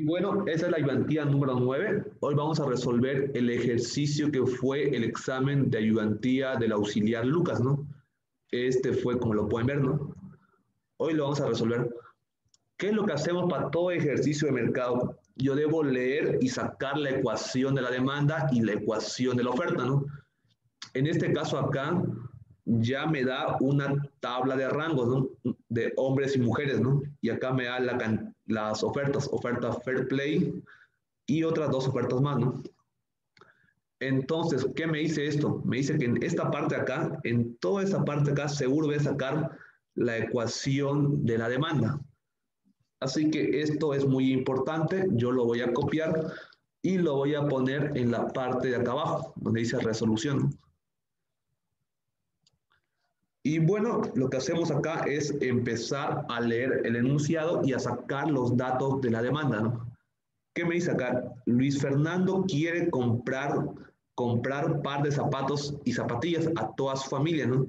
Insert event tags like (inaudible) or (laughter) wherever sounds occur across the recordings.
Y bueno, esa es la ayudantía número 9. Hoy vamos a resolver el ejercicio que fue el examen de ayudantía del auxiliar Lucas, ¿no? Este fue como lo pueden ver, ¿no? Hoy lo vamos a resolver. ¿Qué es lo que hacemos para todo ejercicio de mercado? Yo debo leer y sacar la ecuación de la demanda y la ecuación de la oferta, ¿no? En este caso acá ya me da una tabla de rangos, ¿no? De hombres y mujeres, ¿no? Y acá me da las ofertas, oferta Fair Play y otras dos ofertas más, ¿no? Entonces, ¿qué me dice esto? Me dice que en esta parte acá, en toda esta parte acá, seguro voy a sacar la ecuación de la demanda. Así que esto es muy importante, yo lo voy a copiar y lo voy a poner en la parte de acá abajo, donde dice resolución. Y bueno, lo que hacemos acá es empezar a leer el enunciado y a sacar los datos de la demanda, ¿no? ¿Qué me dice acá? Luis Fernando quiere comprar, comprar par de zapatos y zapatillas a toda su familia, ¿no?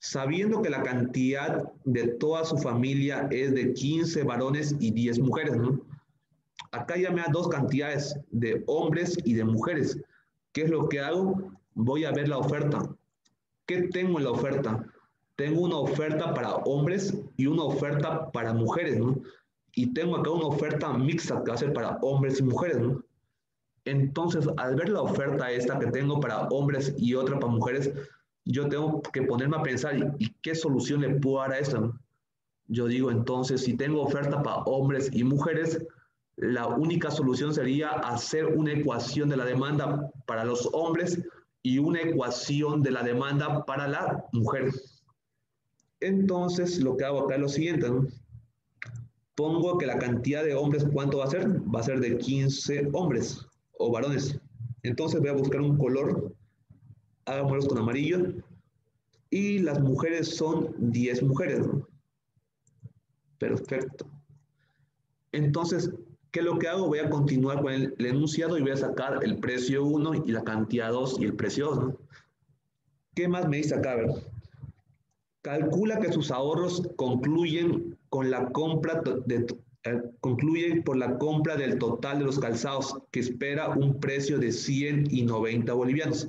sabiendo que la cantidad de toda su familia es de 15 varones y 10 mujeres, ¿no? Acá ya me da dos cantidades de hombres y de mujeres. ¿Qué es lo que hago? Voy a ver la oferta. ¿Qué tengo en la oferta? Tengo una oferta para hombres y una oferta para mujeres, ¿no? Y tengo acá una oferta mixta que va a ser para hombres y mujeres, ¿no? Entonces, al ver la oferta esta que tengo para hombres y otra para mujeres, yo tengo que ponerme a pensar, ¿y, qué solución le puedo dar a esto? Yo digo, entonces, si tengo oferta para hombres y mujeres, la única solución sería hacer una ecuación de la demanda para los hombres y una ecuación de la demanda para la mujer. Entonces, lo que hago acá es lo siguiente, Pongo que la cantidad de hombres, ¿cuánto va a ser? Va a ser de 15 hombres o varones. Entonces voy a buscar un color hagámoslos con amarillo. Y las mujeres son 10 mujeres, Perfecto. Entonces, ¿qué es lo que hago? Voy a continuar con el, enunciado y voy a sacar el precio 1 y la cantidad 2 y el precio 2, ¿no? ¿Qué más me dice acá? Calcula que sus ahorros concluyen con la compra eh, concluyen por la compra del total de los calzados, que espera un precio de 100 y 90 bolivianos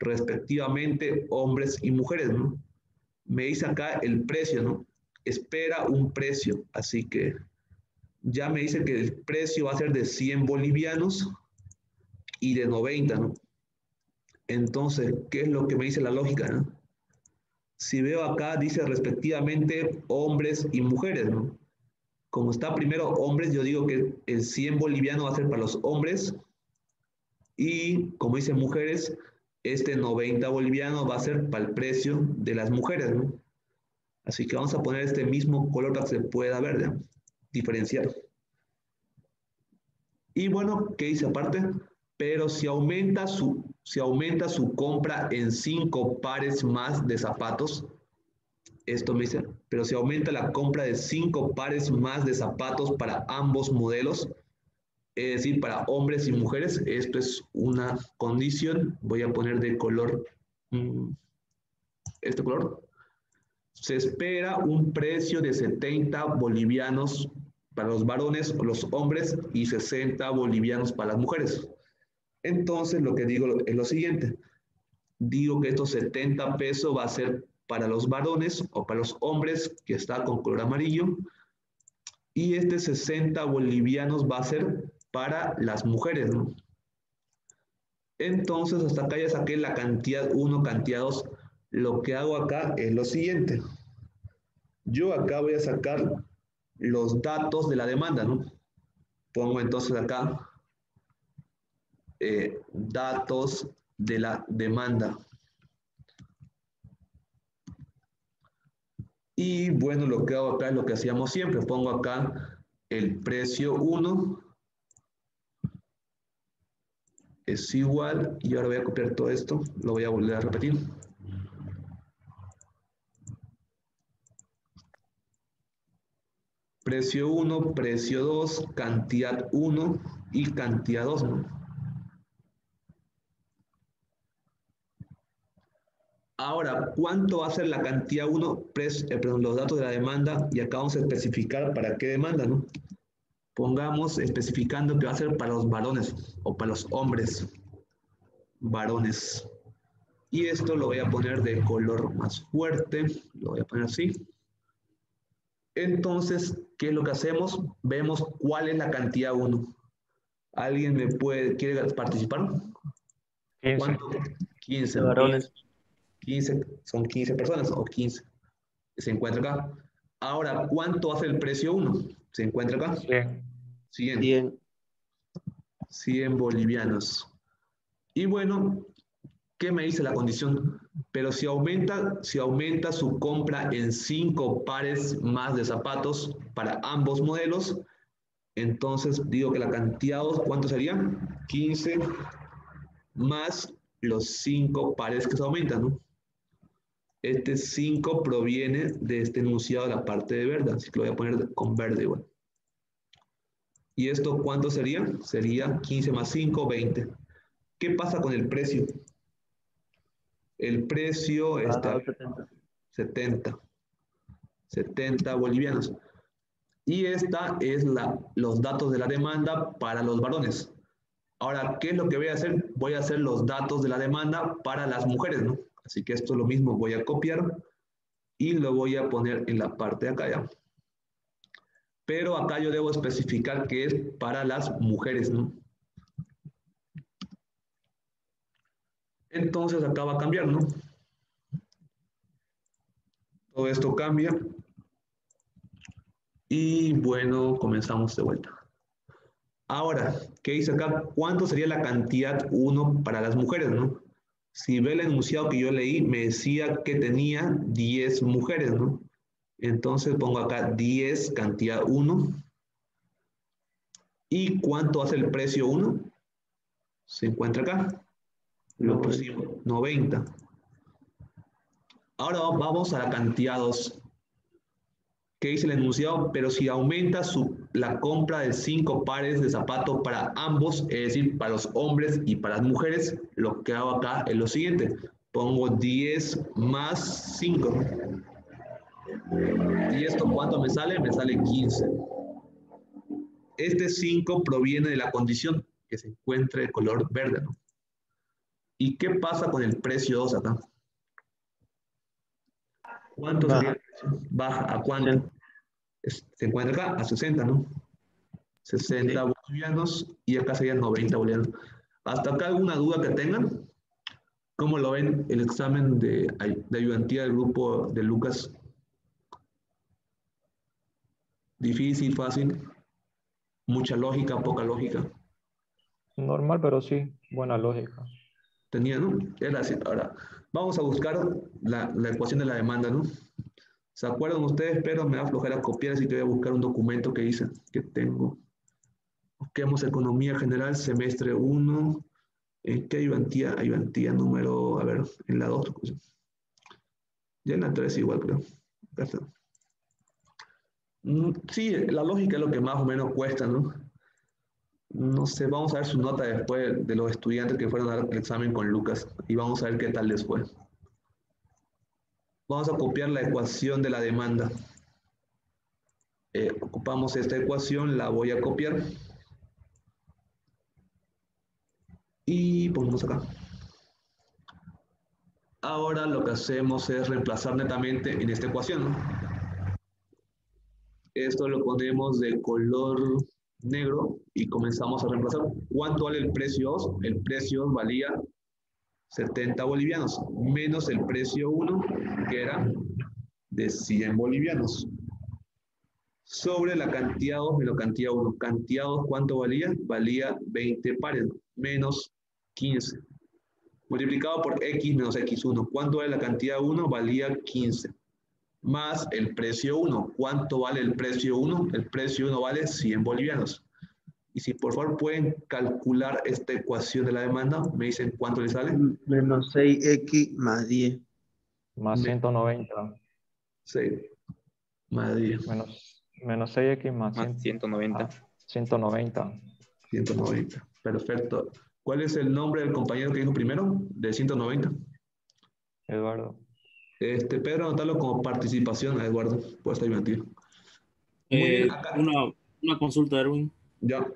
respectivamente hombres y mujeres, ¿no? Me dice acá el precio, ¿no? Espera un precio, así que ya me dice que el precio va a ser de 100 bolivianos y de 90, ¿no? Entonces, ¿qué es lo que me dice la lógica. Si veo acá, dice respectivamente hombres y mujeres, ¿no? Como está primero hombres, yo digo que el 100 boliviano va a ser para los hombres y como dice mujeres, este 90 boliviano va a ser para el precio de las mujeres, ¿no? Así que vamos a poner este mismo color para que se pueda ver, ¿no? diferenciar. Y bueno, ¿qué dice aparte? Pero si aumenta su, si aumenta su compra en cinco pares más de zapatos, esto me dice, pero si aumenta la compra de cinco pares más de zapatos para ambos modelos, es decir, para hombres y mujeres, esto es una condición. Voy a poner de color, mm, este color. Se espera un precio de 70 bolivianos para los varones los hombres y 60 bolivianos para las mujeres. Entonces, lo que digo es lo siguiente. Digo que estos 70 pesos va a ser para los varones o para los hombres, que está con color amarillo, y este 60 bolivianos va a ser para las mujeres. Entonces, hasta acá ya saqué la cantidad 1, cantidad 2. Lo que hago acá es lo siguiente. Yo acá voy a sacar los datos de la demanda. Pongo entonces acá eh, datos de la demanda. Y bueno, lo que hago acá es lo que hacíamos siempre. Pongo acá el precio 1 es igual, y ahora voy a copiar todo esto, lo voy a volver a repetir. Precio 1, precio 2, cantidad 1 y cantidad 2. Ahora, ¿cuánto va a ser la cantidad 1? Eh, perdón, los datos de la demanda y acá vamos a especificar para qué demanda, ¿no? Pongamos especificando que va a ser para los varones o para los hombres varones. Y esto lo voy a poner de color más fuerte, lo voy a poner así. Entonces, ¿qué es lo que hacemos? Vemos cuál es la cantidad 1. ¿Alguien me puede, quiere participar? 15. ¿Cuánto? 15. Varones. 15, son 15 personas o 15. Se encuentra acá. Ahora, ¿cuánto hace el precio 1? Se encuentra acá. 100. 100. 100. 100 bolivianos. Y bueno, ¿qué me dice la condición? Pero si aumenta, si aumenta su compra en 5 pares más de zapatos para ambos modelos, entonces digo que la cantidad, ¿cuánto sería? 15 más los 5 pares que se aumentan, ¿no? Este 5 proviene de este enunciado de la parte de verde, así que lo voy a poner con verde igual. ¿Y esto cuánto sería? Sería 15 más 5, 20. ¿Qué pasa con el precio? El precio está Ah, 70. 70. 70 bolivianos. Y esta es la, los datos de la demanda para los varones. Ahora, ¿qué es lo que voy a hacer? Voy a hacer los datos de la demanda para las mujeres, ¿no? Así que esto es lo mismo, voy a copiar y lo voy a poner en la parte de acá ya. Pero acá yo debo especificar que es para las mujeres, ¿no? Entonces acá va a cambiar, ¿no? Todo esto cambia. Y bueno, comenzamos de vuelta. Ahora, ¿qué dice acá? ¿Cuánto sería la cantidad 1 para las mujeres, no? Si ve el enunciado que yo leí, me decía que tenía 10 mujeres, ¿no? Entonces pongo acá 10 cantidad 1. ¿Y cuánto hace el precio 1? Se encuentra acá. Lo 90. pusimos 90. Ahora vamos a la cantidad 2. ¿Qué dice el enunciado? Pero si aumenta su, la compra de 5 pares de zapatos para ambos, es decir, para los hombres y para las mujeres, lo que hago acá es lo siguiente. Pongo 10 más 5. ¿Y esto cuánto me sale? Me sale 15. Este 5 proviene de la condición que se encuentre de color verde, ¿no? ¿Y qué pasa con el precio 2 acá? ¿Cuánto Baja. sería el precio? Baja. ¿A cuánto? Es- Se encuentra acá a 60, ¿no? 60 bolivianos y acá serían 90 bolivianos. ¿Hasta acá alguna duda que tengan? ¿Cómo lo ven el examen de, de ayudantía del grupo de Lucas? Difícil, fácil, mucha lógica, poca lógica. Normal, pero sí, buena lógica. Tenía, ¿no? Era así. Ahora, vamos a buscar la, la ecuación de la demanda, ¿no? ¿Se acuerdan ustedes? Pero me va a aflojar a copiar, así que voy a buscar un documento que dice que tengo. Busquemos Economía General, semestre 1. ¿En qué ayudantía? Ayudantía número, a ver, en la 2. Ya en la 3 igual, creo. Acá. Mm, Sí, la lógica es lo que más o menos cuesta, ¿no? No sé, vamos a ver su nota después de los estudiantes que fueron a dar el examen con Lucas y vamos a ver qué tal les fue. Vamos a copiar la ecuación de la demanda. Eh, ocupamos esta ecuación, la voy a copiar. Y ponemos acá. Ahora lo que hacemos es reemplazar netamente en esta ecuación. Esto lo ponemos de color negro y comenzamos a reemplazar. ¿Cuánto vale el precio 2? El precio 2 valía 70 bolivianos, menos el precio 1, que era de 100 bolivianos. Sobre la cantidad 2 menos cantidad 1. Cantidad 2, ¿cuánto valía? Valía 20 pares, menos 15. Multiplicado por x menos x1. ¿Cuánto vale la cantidad 1? Valía 15 más el precio 1. ¿Cuánto vale el precio 1? El precio 1 vale 100 bolivianos. Y si por favor pueden calcular esta ecuación de la demanda, me dicen cuánto le sale. Menos 6x más 10. Más Me- 190. 6 más 10, Menos, menos 6x más, Más 100 190. ah, 190. 190. Perfecto. ¿Cuál es el nombre del compañero que dijo primero? De 190. Eduardo. Este, Pedro, anotarlo como participación a Eduardo, por esta divertido. Muy Eh, bien, acá- una, Una consulta, Erwin. Ya.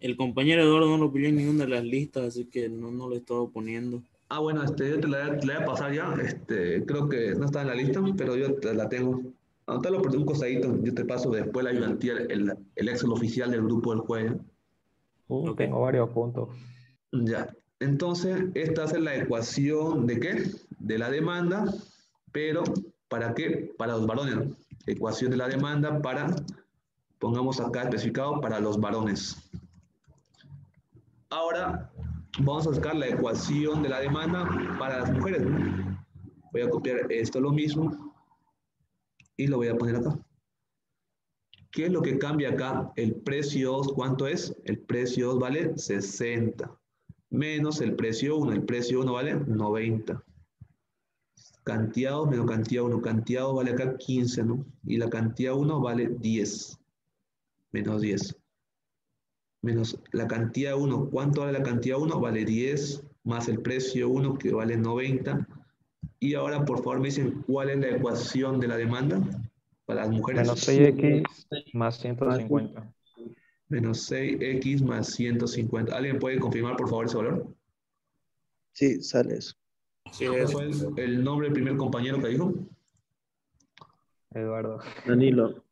El compañero Eduardo no lo pidió en ninguna de las listas, así que no, no lo estaba poniendo. Ah, bueno, este, yo te la, te la voy a pasar ya. Este, creo que no está en la lista, pero yo te la tengo. Anótalo por un costadito. Yo te paso después la ayudantía, el, el Excel oficial del grupo del jueves. Uh, Ok. Tengo varios puntos. Ya. Entonces, esta es la ecuación de qué? De la demanda, pero ¿para qué? Para los varones. ¿no? Ecuación de la demanda para, pongamos acá especificado, para los varones. Ahora vamos a sacar la ecuación de la demanda para las mujeres. Voy a copiar esto lo mismo y lo voy a poner acá. ¿Qué es lo que cambia acá? El precio 2, ¿cuánto es? El precio 2 vale 60 menos el precio 1. El precio 1 vale 90. Cantidad 2 menos cantidad 1. Cantidad 2 vale acá 15, ¿no? Y la cantidad 1 vale 10. Menos 10. Menos la cantidad 1. ¿Cuánto vale la cantidad 1? Vale 10 más el precio 1 que vale 90. Y ahora, por favor, me dicen cuál es la ecuación de la demanda para las mujeres. Menos 6x más 150. Menos 6x más 150. ¿Alguien puede confirmar, por favor, ese valor? Sí, sale eso. Así ¿Cuál es. fue el, el nombre del primer compañero que dijo? Eduardo. Danilo.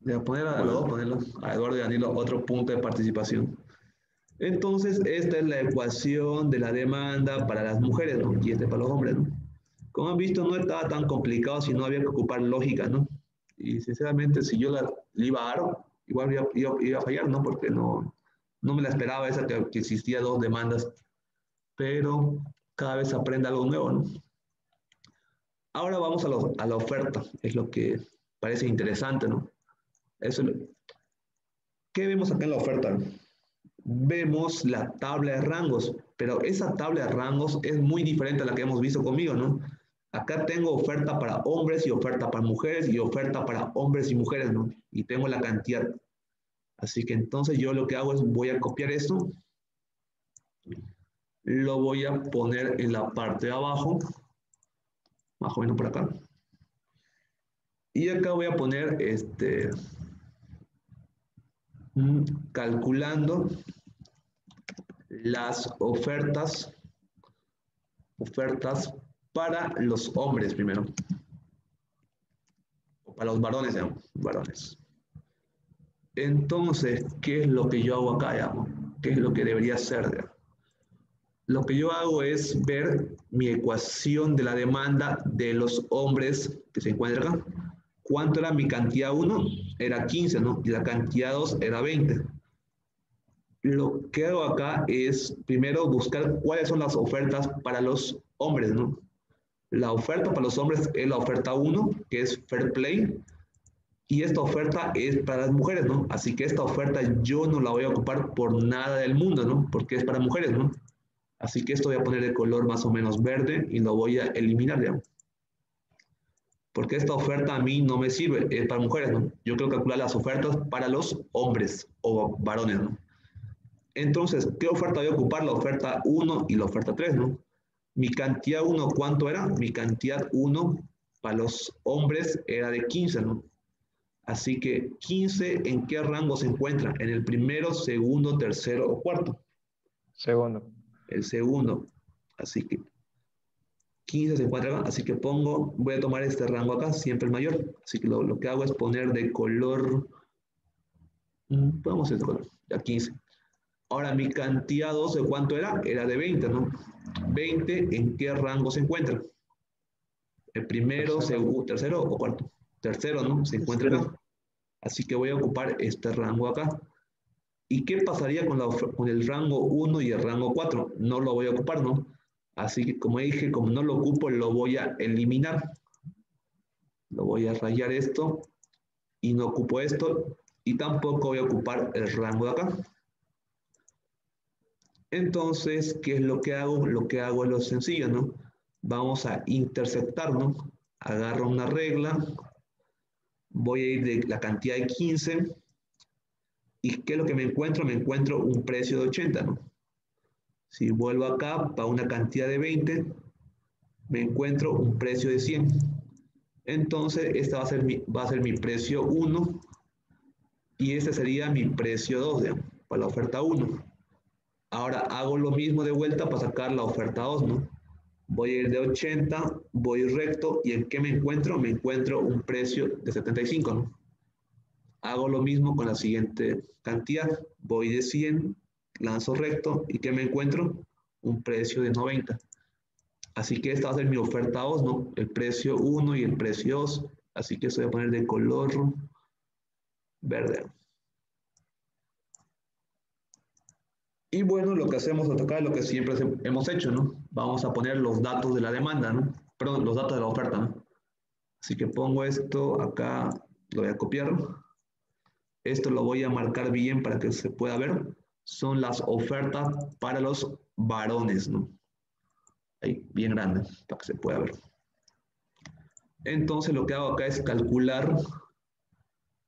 Voy a poner a los ponerlo a Eduardo y Danilo otro punto de participación. Entonces, esta es la ecuación de la demanda para las mujeres, ¿no? Y este para los hombres, ¿no? Como han visto, no estaba tan complicado si no había que ocupar lógica, ¿no? Y sinceramente, si yo la, le iba a dar, igual iba, iba- iba a fallar, ¿no? Porque no, no me la esperaba esa que, que existía dos demandas. Pero cada vez aprende algo nuevo, ¿no? Ahora vamos a, lo- a la oferta, es lo que parece interesante, ¿no? Eso, ¿Qué vemos acá en la oferta? Vemos la tabla de rangos, pero esa tabla de rangos es muy diferente a la que hemos visto conmigo, ¿no? Acá tengo oferta para hombres y oferta para mujeres y oferta para hombres y mujeres, ¿no? Y tengo la cantidad. Así que entonces yo lo que hago es voy a copiar esto, lo voy a poner en la parte de abajo, más o menos por acá. Y acá voy a poner este calculando las ofertas ofertas para los hombres primero. O para los varones, varones. Entonces, ¿qué es lo que yo hago acá? ¿Qué es lo que debería hacer? digamos? Lo que yo hago es ver mi ecuación de la demanda de los hombres que se encuentra acá. ¿Cuánto era mi cantidad 1? Era 15, ¿no? Y la cantidad 2 era 20. Lo que hago acá es primero buscar cuáles son las ofertas para los hombres, ¿no? La oferta para los hombres es la oferta 1, que es Fair Play, y esta oferta es para las mujeres, ¿no? Así que esta oferta yo no la voy a ocupar por nada del mundo, ¿no? Porque es para mujeres, ¿no? Así que esto voy a poner de color más o menos verde y lo voy a eliminar, digamos. Porque esta oferta a mí no me sirve, para mujeres, ¿no? Yo quiero calcular las ofertas para los hombres o varones, ¿no? Entonces, ¿qué oferta voy a ocupar? La oferta 1 y la oferta 3, ¿no? Mi cantidad 1, ¿cuánto era? Mi cantidad 1 para los hombres era de 15, ¿no? Así que 15, ¿en qué rango se encuentra? En el primero, segundo, tercero o cuarto. Segundo. El segundo. Así que 15 se encuentra acá. Así que pongo, voy a tomar este rango acá, siempre el mayor. Así que lo, lo que hago es poner de color, mm, pongamos este color, ya 15. Ahora, mi cantidad 2 de cuánto era? Era de 20, ¿no? 20, ¿en qué rango se encuentra? El primero, Tercero. segundo, tercero o cuarto. Tercero, ¿no? Se encuentra acá. Así que voy a ocupar este rango acá. ¿Y qué pasaría con, la con el rango 1 y el rango 4? No lo voy a ocupar, ¿no? Así que como dije, como no lo ocupo, lo voy a eliminar. Lo voy a rayar esto y no ocupo esto y tampoco voy a ocupar el rango de acá. Entonces, ¿qué es lo que hago? Lo que hago es lo sencillo, ¿no? Vamos a interceptar, ¿no? Agarro una regla, voy a ir de la cantidad de 15 y ¿qué es lo que me encuentro? Me encuentro un precio de 80, ¿no? Si vuelvo acá para una cantidad de 20, me encuentro un precio de 100. Entonces, esta va a ser mi, va a ser mi precio 1 Y ese sería mi precio 2, digamos, para la oferta 1. Ahora hago lo mismo de vuelta para sacar la oferta 2, ¿no? Voy a ir de 80, voy recto, ¿y en qué me encuentro? Me encuentro un precio de 75, ¿no? Hago lo mismo con la siguiente cantidad. Voy de 100, lanzo recto, ¿y qué me encuentro? Un precio de 90. Así que esta va a ser mi oferta 2, ¿no? El precio 1 y el precio 2. Así que esto voy a poner de color verde. Y bueno, lo que hacemos acá es lo que siempre hemos hecho, ¿no? Vamos a poner los datos de la demanda, ¿no? Perdón, los datos de la oferta, ¿no? Así que pongo esto acá, lo voy a copiar. Esto lo voy a marcar bien para que se pueda ver. Son las ofertas para los varones, ¿no? Ahí, bien grande, para que se pueda ver. Entonces lo que hago acá es calcular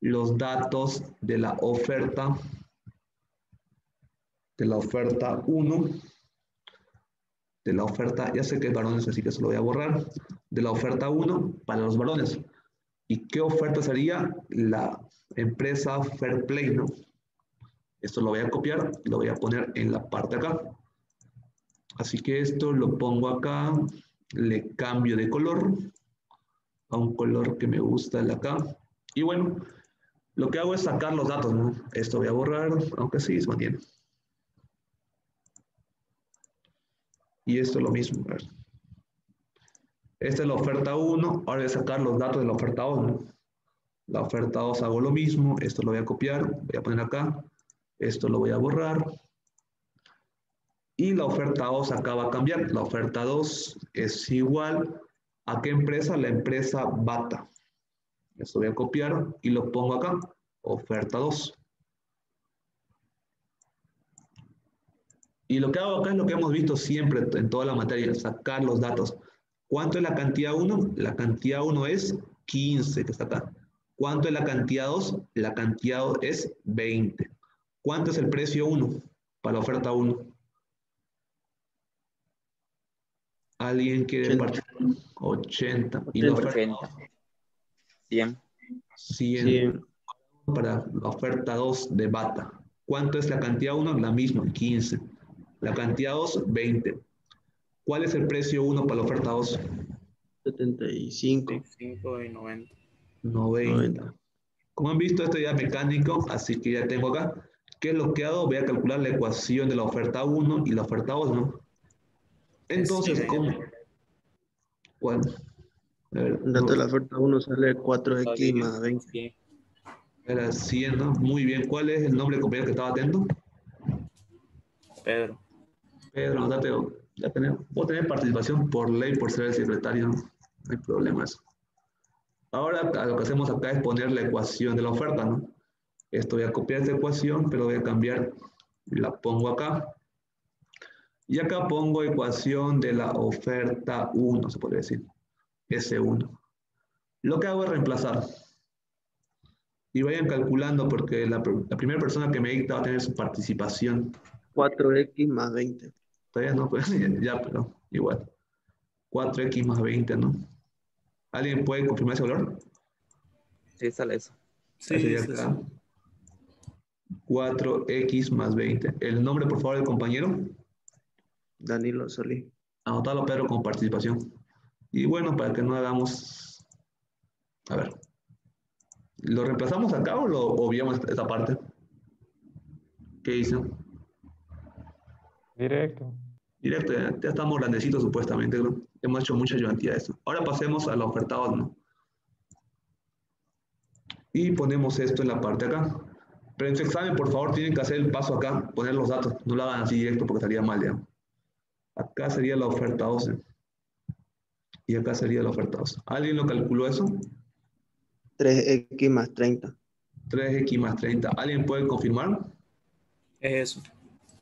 los datos de la oferta de la oferta 1, de la oferta, ya sé que es varones, así que se lo voy a borrar, de la oferta 1 para los varones. ¿Y qué oferta sería? La empresa Fair Play, ¿no? Esto lo voy a copiar y lo voy a poner en la parte acá. Así que esto lo pongo acá, le cambio de color a un color que me gusta el acá. Y bueno, lo que hago es sacar los datos. Esto voy a borrar, aunque sí se mantiene. Y esto es lo mismo. Esta es la oferta 1. Ahora voy a sacar los datos de la oferta 2. La oferta 2 hago lo mismo. Esto lo voy a copiar. Voy a poner acá. Esto lo voy a borrar. Y la oferta 2 acá va a cambiar. La oferta 2 es igual a qué empresa? La empresa Bata. Esto voy a copiar y lo pongo acá. Oferta 2. Y lo que hago acá es lo que hemos visto siempre en toda la materia, sacar los datos. ¿Cuánto es la cantidad 1? La cantidad 1 es 15, que está acá. ¿Cuánto es la cantidad 2? La cantidad 2 es 20. ¿Cuánto es el precio 1 para la oferta 1? ¿Alguien quiere 80. participar? 80. ¿Y la oferta 100. 100 100. para la oferta 2 de Bata. ¿Cuánto es la cantidad 1? La misma, 15. La cantidad 2, 20. ¿Cuál es el precio 1 para la oferta 2? 75. 5 y 90. 90. 90. Como han visto, esto ya es mecánico, así que ya tengo acá. ¿Qué es lo que hago? Voy a calcular la ecuación de la oferta 1 y la oferta 2, ¿no? Entonces, Sí. ¿cómo? ¿Cuál? A ver, El dato de la oferta 1 sale 4x más 20. era 100, ¿no? Muy bien. ¿Cuál es el nombre del compañero que estaba atento? Pedro. Pedro, date, ya tenemos, vos tenés participación por ley por ser el secretario, no, No hay problema eso. Ahora lo que hacemos acá es poner la ecuación de la oferta, ¿no? Esto voy a copiar esta ecuación, pero voy a cambiar, la pongo acá. Y acá pongo ecuación de la oferta 1, se podría decir, S1. Lo que hago es reemplazar. Y vayan calculando porque la, la primera persona que me dicta va a tener su participación 4x más 20. Todavía no, pues (laughs) ya, pero igual. 4x más 20, ¿no? ¿Alguien puede confirmar ese valor? Sí, sale eso. Sí, sí, acá. 4x más 20. El nombre, por favor, del compañero. Danilo Solís. Anotalo, Pedro, con participación. Y bueno, para que no hagamos... A ver. ¿Lo reemplazamos acá o lo obviamos esta parte? ¿Qué dicen? Directo. Directo, ya, ya estamos grandecitos supuestamente, ¿no? Hemos hecho mucha ayudantía de eso. Ahora pasemos a la oferta 2, ¿no? Y ponemos esto en la parte acá. Pero en su examen, por favor, tienen que hacer el paso acá, poner los datos. No lo hagan así directo porque estaría mal, ya. Acá sería la oferta 12. Y acá sería la oferta 2. ¿Alguien lo calculó eso? 3x más 30. 3x más 30. ¿Alguien puede confirmar? Es eso.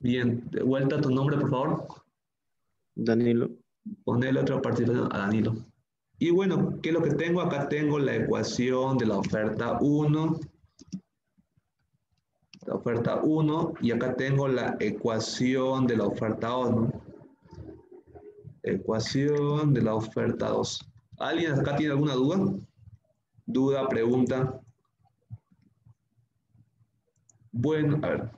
Bien, de vuelta tu nombre, por favor. Danilo. ponerle otra participación a Danilo. Y bueno, ¿qué es lo que tengo? Acá tengo la ecuación de la oferta 1, la oferta 1, y acá tengo la ecuación de la oferta 2, ¿no? Ecuación de la oferta 2. ¿Alguien acá tiene alguna duda? ¿Duda, pregunta? Bueno, a ver.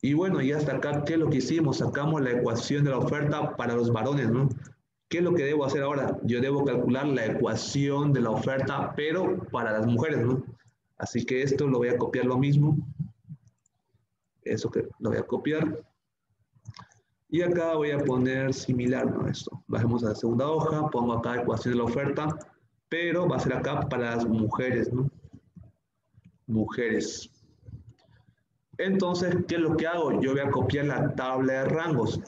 Y bueno, y hasta acá, ¿qué es lo que hicimos? Sacamos la ecuación de la oferta para los varones, ¿no? ¿Qué es lo que debo hacer ahora? Yo debo calcular la ecuación de la oferta, pero para las mujeres, ¿no? Así que esto lo voy a copiar lo mismo. Eso que lo voy a copiar. Y acá voy a poner similar, ¿no? Esto. Bajemos a la segunda hoja, pongo acá ecuación de la oferta, pero va a ser acá para las mujeres, ¿no? Mujeres. Entonces, ¿qué es lo que hago? Yo voy a copiar la tabla de rangos.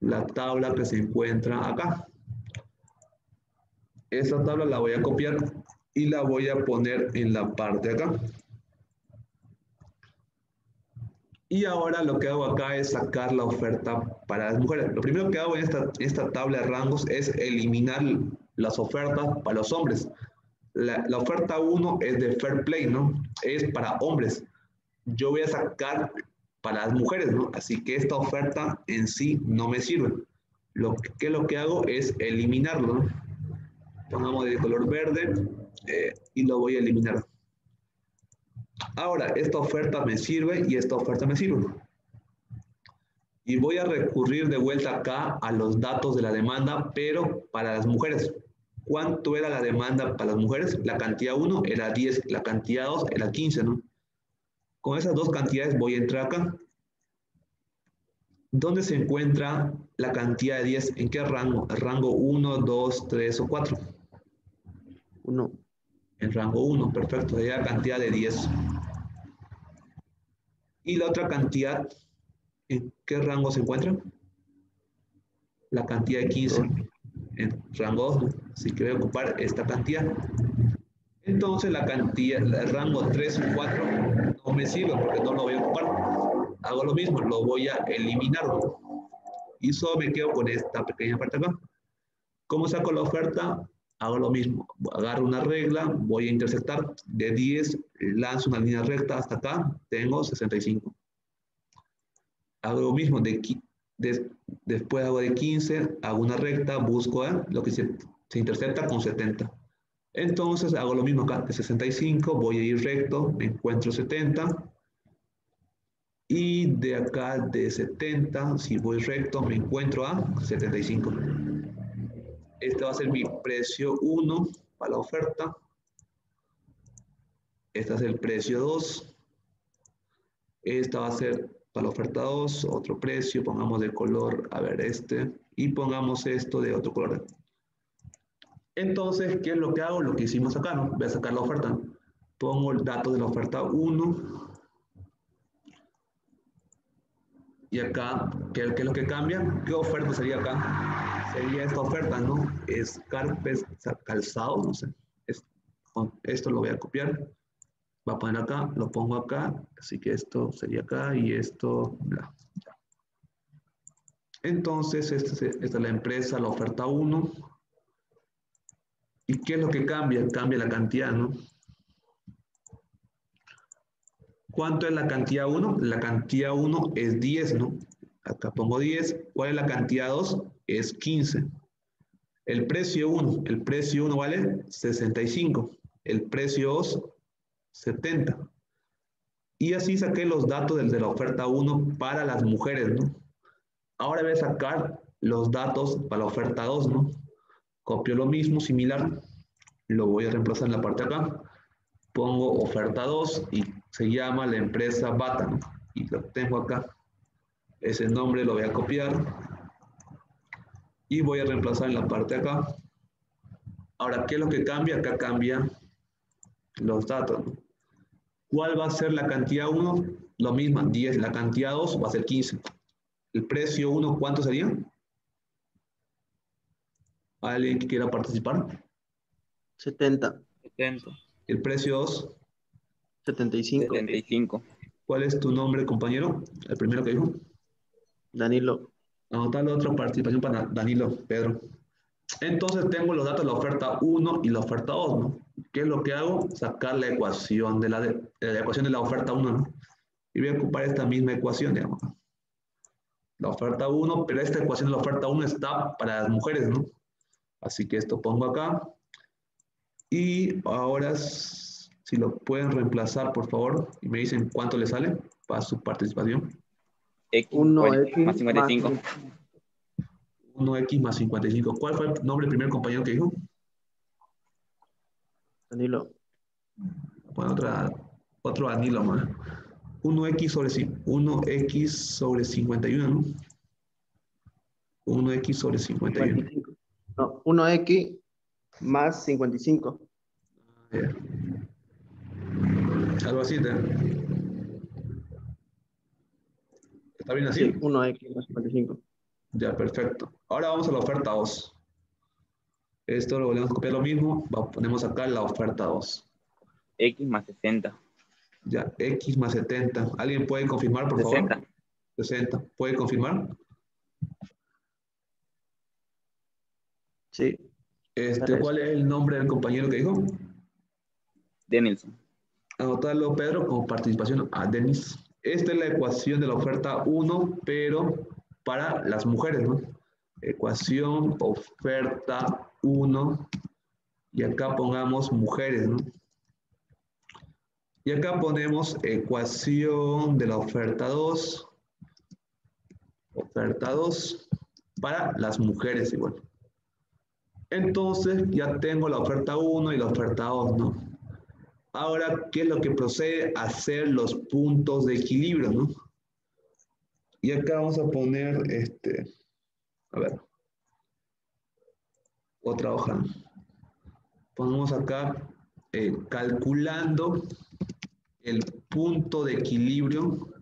La tabla que se encuentra acá. Esa tabla la voy a copiar y la voy a poner en la parte de acá. Y ahora lo que hago acá es sacar la oferta para las mujeres. Lo primero que hago en esta, esta tabla de rangos es eliminar las ofertas para los hombres. La, la oferta 1 es de Fair Play, ¿no? Es para hombres yo voy a sacar para las mujeres, ¿no? Así que esta oferta en sí no me sirve. Lo que, lo que hago es eliminarlo, ¿no? Pongamos de color verde eh, y lo voy a eliminar. Ahora, esta oferta me sirve y esta oferta me sirve. Y voy a recurrir de vuelta acá a los datos de la demanda, pero para las mujeres. ¿Cuánto era la demanda para las mujeres? La cantidad 1 era 10, la cantidad 2 era 15, ¿no? Con esas dos cantidades voy a entrar acá. ¿Dónde se encuentra la cantidad de 10? ¿En qué rango? ¿El rango 1, 2, 3 o 4? 1. En rango 1, perfecto. Sería la cantidad de 10. ¿Y la otra cantidad? ¿En qué rango se encuentra? La cantidad de 15. En rango 2. Así que voy a ocupar esta cantidad. Entonces la cantidad, el rango 3 o 4 no me sirve porque no lo voy a ocupar. Hago lo mismo, lo voy a eliminar. Y solo me quedo con esta pequeña parte acá. ¿Cómo saco la oferta? Hago lo mismo. Agarro una regla, voy a intersectar de 10, lanzo una línea recta hasta acá, tengo 65. Hago lo mismo, de, de después hago de 15, hago una recta, busco ¿eh? lo que se, se intersecta con 70. Entonces hago lo mismo acá, de 65 voy a ir recto, me encuentro 70. Y de acá de 70, si voy recto, me encuentro a 75. Este va a ser mi precio 1 para la oferta. Este es el precio 2. Esta va a ser para la oferta 2, otro precio, pongamos de color, a ver, este, y pongamos esto de otro color. Entonces, ¿qué es lo que hago? Lo que hicimos acá, ¿no? Voy a sacar la oferta. Pongo el dato de la oferta 1. Y acá, ¿qué, ¿qué, es lo que cambia? ¿Qué oferta sería acá? Sería esta oferta, ¿no? Es carpes, calzado, no sé. esto lo voy a copiar. Voy a poner acá, lo pongo acá. Así que esto sería acá y esto. Entonces, esta es, esta es la empresa, la oferta 1 ¿Y qué es lo que cambia? Cambia la cantidad, ¿no? ¿Cuánto es la cantidad 1? La cantidad 1 es 10, ¿no? Acá pongo 10. ¿Cuál es la cantidad 2? Es 15. El precio 1, el precio 1 vale 65. El precio 2, 70. Y así saqué los datos de la oferta 1 para las mujeres, ¿no? Ahora voy a sacar los datos para la oferta 2, ¿no? Copio lo mismo, similar, lo voy a reemplazar en la parte de acá. Pongo oferta 2 y se llama la empresa Bata. Y lo tengo acá. Ese nombre lo voy a copiar. Y voy a reemplazar en la parte de acá. Ahora, ¿qué es lo que cambia? Acá cambia los datos. ¿Cuál va a ser la cantidad 1? Lo mismo, 10. La cantidad 2 va a ser 15. El precio 1, ¿cuánto sería? ¿Alguien que quiera participar? 70. 70. ¿El precio 2? 75. 75. ¿Cuál es tu nombre, compañero? El primero que dijo. Danilo. Anotar la otra participación para Danilo, Pedro. Entonces tengo los datos de la oferta 1 y la oferta 2, ¿no? ¿Qué es lo que hago? Sacar la ecuación de la, de, la ecuación de la oferta 1, ¿no? Y voy a ocupar esta misma ecuación, digamos. La oferta 1, pero esta ecuación de la oferta 1 está para las mujeres, ¿no? Así que esto pongo acá. Y ahora Si lo pueden reemplazar, por favor, y me dicen cuánto le sale para su participación. X 1X más 55. 1x más 55. ¿Cuál fue el nombre del primer compañero que dijo? Danilo. Bueno, otra, otro Danilo más. 1x sobre, ci- 1x sobre 51, ¿no? 1x sobre 51. 55. No, 1X más 55. Ya. Algo así, ¿te? ¿Está bien así? Sí, 1X más 55. Ya, perfecto. Ahora vamos a la oferta 2. Esto lo volvemos a copiar lo mismo. Ponemos acá la oferta 2. X más 60. Ya, x más 70. ¿Alguien puede confirmar, por 60. favor? 60. ¿Puede confirmar? Sí. Este. ¿Cuál es el nombre del compañero que dijo? Denilson. Anotarlo, Pedro, como participación a Denis. Esta es la ecuación de la oferta 1, pero para las mujeres, ¿no? Ecuación, oferta 1, y acá pongamos mujeres, ¿no? Y acá ponemos ecuación de la oferta 2, oferta 2, para las mujeres igual. Entonces ya tengo la oferta 1 y la oferta 2, ¿no? Ahora, ¿qué es lo que procede? Hacer los puntos de equilibrio, ¿no? Y acá vamos a poner, este, a ver, otra hoja. Ponemos acá, eh, calculando el punto de equilibrio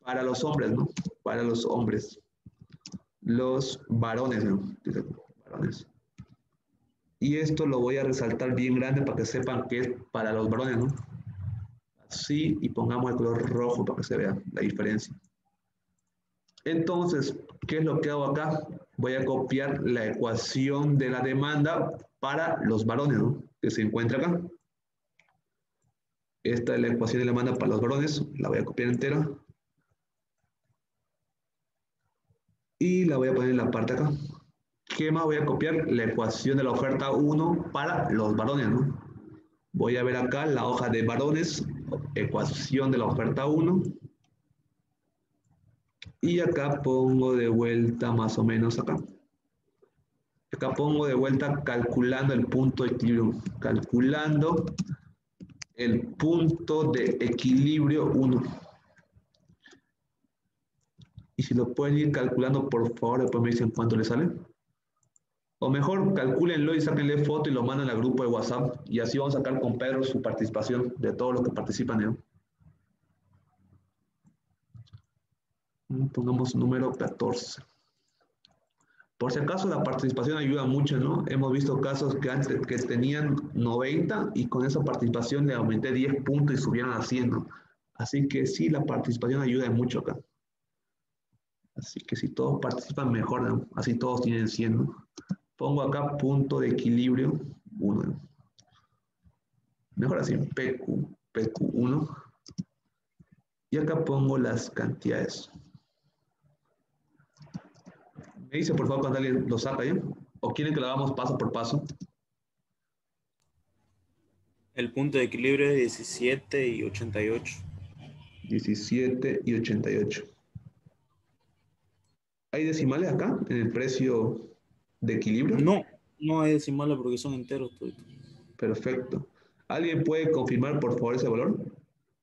para los hombres, ¿no? Para los hombres. Los varones, ¿no? Varones. Y esto lo voy a resaltar bien grande para que sepan que es para los varones, ¿no? Así, y pongamos el color rojo para que se vea la diferencia. Entonces, ¿qué es lo que hago acá? Voy a copiar la ecuación de la demanda para los varones, ¿no? Que se encuentra acá. Esta es la ecuación de la demanda para los varones, la voy a copiar entera. Y la voy a poner en la parte acá. ¿Qué más voy a copiar? La ecuación de la oferta 1 para los varones, ¿no? Voy a ver acá la hoja de varones, ecuación de la oferta 1. Y acá pongo de vuelta más o menos acá. Acá pongo de vuelta calculando el punto de equilibrio. Calculando el punto de equilibrio 1. Y si lo pueden ir calculando, por favor, después me dicen cuánto le sale. O mejor, calcúlenlo y sáquenle foto y lo mandan al grupo de WhatsApp. Y así vamos a sacar con Pedro su participación de todos los que participan. ¿no? Mm, Pongamos número 14. Por si acaso la participación ayuda mucho, ¿no? Hemos visto casos que antes tenían 90 y con esa participación le aumenté 10 puntos y subieron a 100, ¿no? Así que sí, la participación ayuda mucho acá. Así que si todos participan, mejor, ¿no? Así todos tienen 100, ¿no? Pongo acá punto de equilibrio 1. ¿no? Mejor así, PQ, PQ1. Y acá pongo las cantidades. Me dice, por favor, cuando alguien lo saca ya. ¿O quieren que lo hagamos paso por paso? El punto de equilibrio es 17 y 88. 17 y 88. ¿Hay decimales acá en el precio de equilibrio? No, no hay decimales porque son enteros. toditos. Perfecto. ¿Alguien puede confirmar, por favor, ese valor?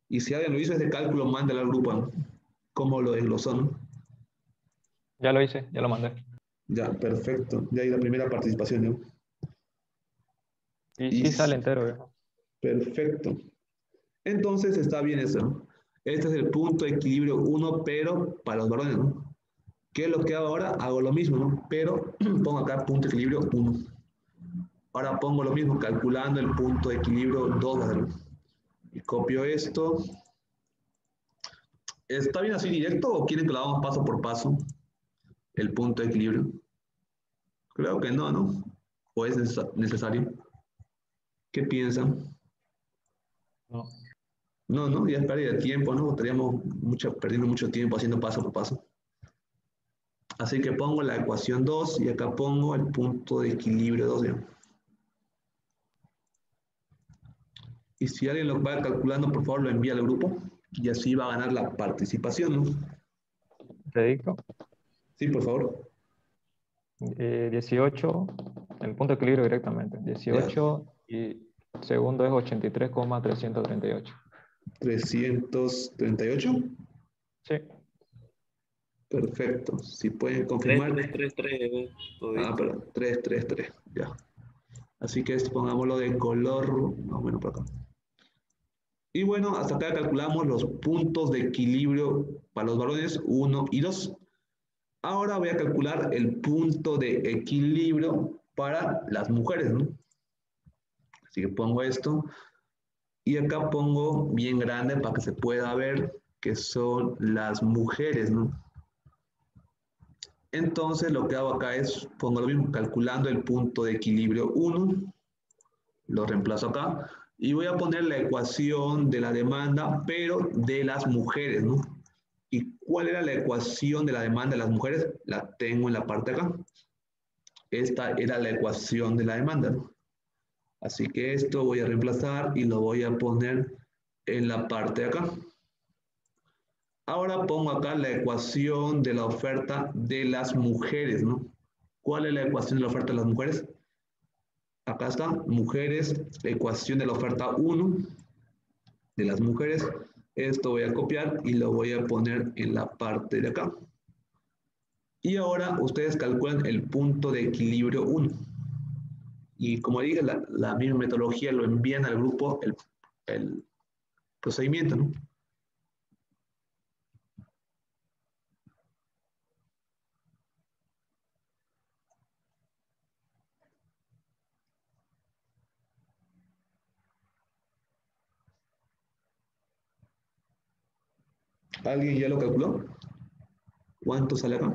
Y si alguien lo hizo ese cálculo, mándalo al grupo. ¿no? ¿Cómo lo desglosó? no? Ya lo hice, ya lo mandé. Ya, perfecto. Ya hay la primera participación. ¿no? Y Y sí s- sale entero, viejo. Perfecto. Entonces está bien eso. Este es el punto de equilibrio 1, pero para los varones, ¿no? ¿Qué es lo que hago ahora? Hago lo mismo, ¿no? Pero (clears throat) pongo acá punto de equilibrio 1. Ahora pongo lo mismo, calculando el punto de equilibrio 2. ¿no? Y copio esto. ¿Está bien así directo o quieren que lo hagamos paso por paso? El punto de equilibrio. Creo que no, ¿no? ¿O es necesa- necesario? ¿Qué piensan? No. No, no, ya es pérdida de tiempo, ¿no? Estaríamos mucho, perdiendo mucho tiempo haciendo paso por paso. Así que pongo la ecuación 2 y acá pongo el punto de equilibrio 2. ¿ya? Y si alguien lo va calculando, por favor, lo envía al grupo y así va a ganar la participación. ¿no? Te dicto. Sí, por favor. Eh, 18, el punto de equilibrio directamente. 18 y segundo es 83,338. 338. Sí. Perfecto. Si pueden 3, confirmar. 3, 3, 3. Ah, perdón. 3, 3, 3. Ya. Así que pongámoslo de color más o menos por acá. Y bueno, hasta acá calculamos los puntos de equilibrio para los varones 1 y 2. Ahora voy a calcular el punto de equilibrio para las mujeres, ¿no? Así que pongo esto. Y acá pongo bien grande para que se pueda ver que son las mujeres, ¿no? Entonces lo que hago acá es, pongo lo mismo, calculando el punto de equilibrio 1, lo reemplazo acá, y voy a poner la ecuación de la demanda, pero de las mujeres, ¿no? ¿Y cuál era la ecuación de la demanda de las mujeres? La tengo en la parte de acá. Esta era la ecuación de la demanda, ¿no? Así que esto voy a reemplazar y lo voy a poner en la parte de acá. Ahora pongo acá la ecuación de la oferta de las mujeres, ¿no? ¿Cuál es la ecuación de la oferta de las mujeres? Acá está, mujeres, ecuación de la oferta 1 de las mujeres. Esto voy a copiar y lo voy a poner en la parte de acá. Y ahora ustedes calculan el punto de equilibrio 1. Y como dije, la, la misma metodología lo envían al grupo el, el procedimiento, ¿no? ¿Alguien ya lo calculó? ¿Cuánto sale acá?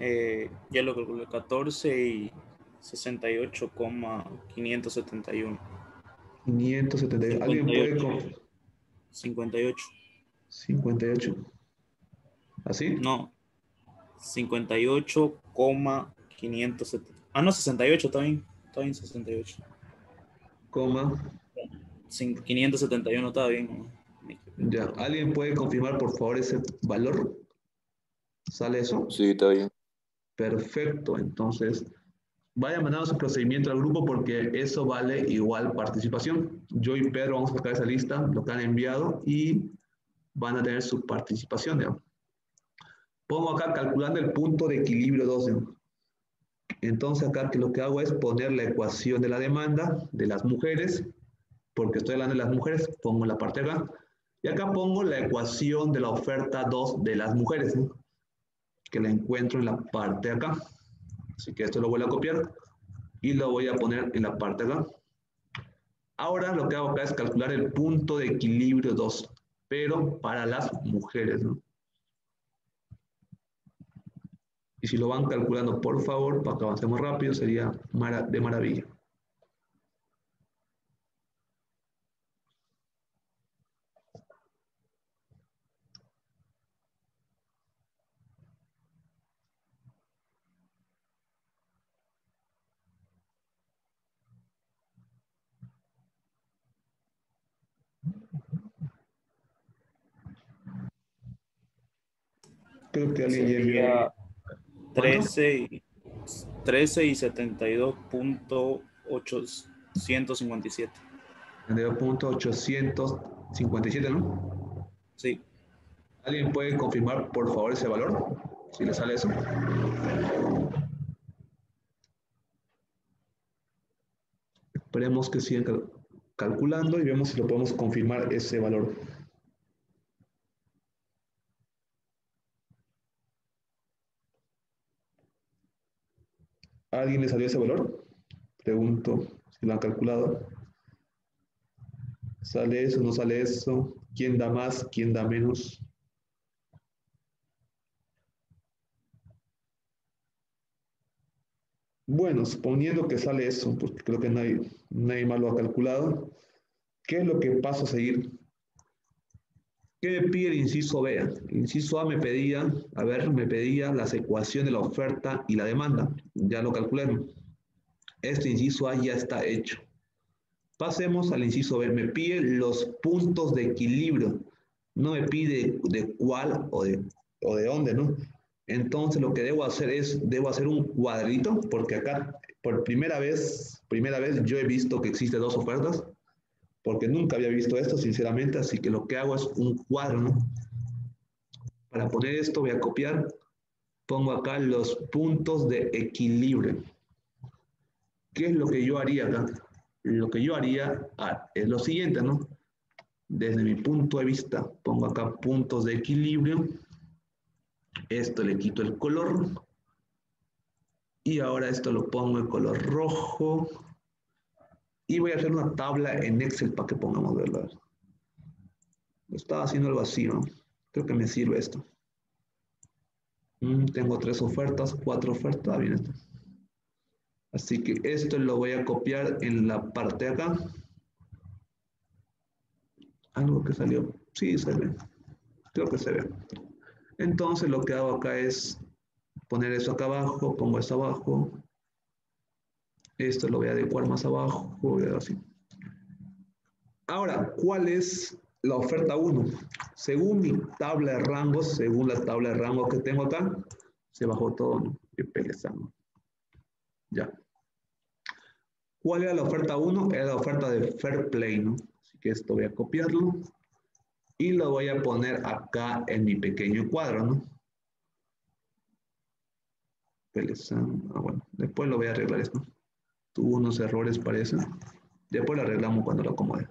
Eh, ya lo calculé, 14 y 68,571. 571. ¿Alguien puede con 58. 58? ¿Así? No. 58,570. Ah, no, 68 está bien. Está bien, 68. Coma. Cin- 571 está bien. Ya. ¿Alguien puede confirmar, por favor, ese valor? ¿Sale eso? Sí, está bien. Perfecto. Entonces, vaya mandando su procedimiento al grupo porque eso vale igual participación. Yo y Pedro vamos a sacar esa lista, lo que han enviado y van a tener su participación. digamos. Pongo acá calculando el punto de equilibrio 12. Entonces acá lo que hago es poner la ecuación de la demanda de las mujeres, porque estoy hablando de las mujeres, pongo la parte acá. Y acá pongo la ecuación de la oferta 2 de las mujeres, que la encuentro en la parte de acá. Así que esto lo voy a copiar y lo voy a poner en la parte de acá. Ahora lo que hago acá es calcular el punto de equilibrio 2, pero para las mujeres. ¿no? Y si lo van calculando, por favor, para que avancemos rápido, sería de maravilla. Creo que alguien ya envió. Sería 13 y, 13 y 72.857. 32.857, ¿no? Sí. ¿Alguien puede confirmar, por favor, ese valor? Si le sale eso. Esperemos que sigan cal- calculando y vemos si lo podemos confirmar ese valor. ¿A ¿Alguien le salió ese valor? Pregunto si lo han calculado. ¿Sale eso? ¿No sale eso? ¿Quién da más? ¿Quién da menos? Bueno, suponiendo que sale eso, porque creo que nadie, nadie más lo ha calculado, ¿qué es lo que paso a seguir? ¿Qué me pide el inciso B? El inciso A me pedía, a ver, me pedía las ecuaciones de la oferta y la demanda. Ya lo calculé. Este inciso A ya está hecho. Pasemos al inciso B. Me pide los puntos de equilibrio. No me pide de cuál o de, o de dónde, ¿no? Entonces lo que debo hacer es, debo hacer un cuadrito, porque acá por primera vez, primera vez yo he visto que existen dos ofertas, porque nunca había visto esto, sinceramente, así que lo que hago es un cuadro. Para poner esto voy a copiar, pongo acá los puntos de equilibrio. ¿Qué es lo que yo haría acá? Lo que yo haría ah, es lo siguiente, ¿no? Desde mi punto de vista, pongo acá puntos de equilibrio. Esto le quito el color. Y ahora esto lo pongo en color rojo. Y voy a hacer una tabla en Excel para que pongamos verdad. Estaba haciendo algo así, ¿no? Creo que me sirve esto. Mm, tengo tres ofertas, cuatro ofertas, bien esto. Así que esto lo voy a copiar en la parte de acá. Algo que salió. Sí, se ve. Creo que se ve. Entonces lo que hago acá es poner eso acá abajo, pongo eso abajo. Esto lo voy a adecuar más abajo, así. Ahora, ¿cuál es la oferta 1? Según mi tabla de rangos, según la tabla de rangos que tengo acá, se bajó todo, ¿no? Qué perezano. Ya. ¿Cuál era la oferta 1? Era la oferta de Fair Play, ¿no? Así que esto voy a copiarlo y lo voy a poner acá en mi pequeño cuadro, ¿no? Ah, bueno, después lo voy a arreglar esto. Tuvo unos errores, parece. Después lo arreglamos cuando lo acomode.